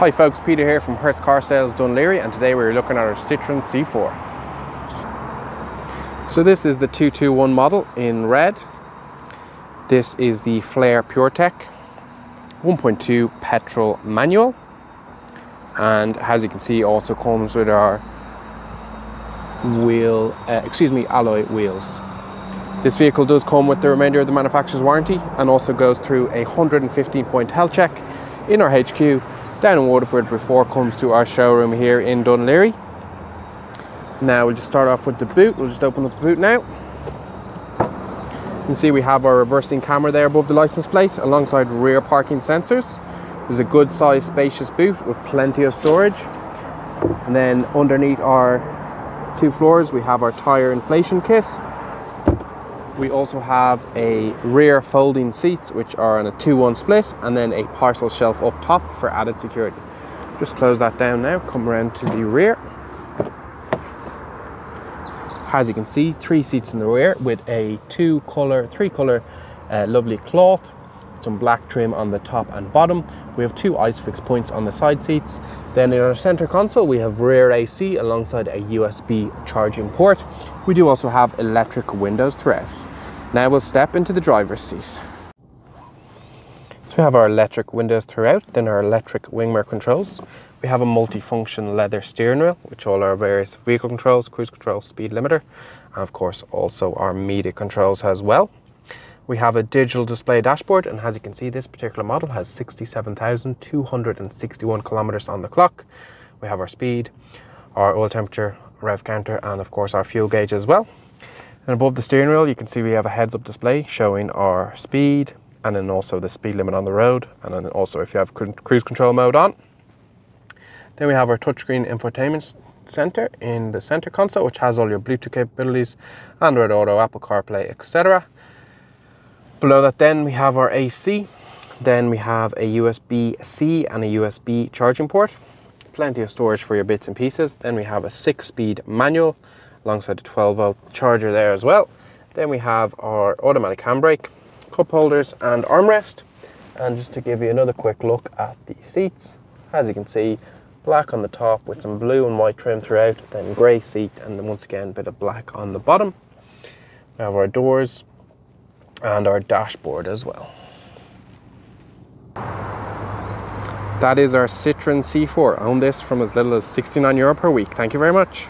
Hi folks, Peter here from Hertz Car Sales Dun Laoghaire and today we're looking at our Citroen C4. So this is the 221 model in red. This is the Flair PureTech 1.2 petrol manual and as you can see also comes with our wheel, uh, excuse me, alloy wheels. This vehicle does come with the remainder of the manufacturer's warranty and also goes through a 115 point health check in our HQ down in Waterford before it comes to our showroom here in Dun Laoghaire. Now we'll just start off with the boot. We'll just open up the boot now. You can see we have our reversing camera there above the license plate alongside rear parking sensors. There's a good sized spacious boot with plenty of storage. And then underneath our two floors we have our tyre inflation kit we also have a rear folding seats which are on a 2-1 split and then a parcel shelf up top for added security. Just close that down now, come around to the rear. As you can see, three seats in the rear with a two color, three color uh, lovely cloth, some black trim on the top and bottom. We have two ISOFIX points on the side seats. Then in our center console, we have rear AC alongside a USB charging port. We do also have electric windows throughout. Now we'll step into the driver's seat. So we have our electric windows throughout, then our electric wing mirror controls. We have a multifunction leather steering wheel, which all our various vehicle controls, cruise control, speed limiter, and of course also our media controls as well. We have a digital display dashboard, and as you can see, this particular model has 67,261 kilometers on the clock. We have our speed, our oil temperature, rev counter, and of course our fuel gauge as well. And above the steering wheel, you can see we have a heads-up display showing our speed and then also the speed limit on the road. And then also if you have cruise control mode on. Then we have our touchscreen infotainment center in the center console, which has all your Bluetooth capabilities, Android Auto, Apple CarPlay, etc. Below that then we have our AC. Then we have a USB-C and a USB charging port. Plenty of storage for your bits and pieces. Then we have a six-speed manual alongside the 12 volt charger there as well. Then we have our automatic handbrake, cup holders and armrest. And just to give you another quick look at the seats, as you can see, black on the top with some blue and white trim throughout, then grey seat and then once again a bit of black on the bottom. We have our doors and our dashboard as well. That is our Citroen C4. I Own this from as little as 69 euro per week. Thank you very much.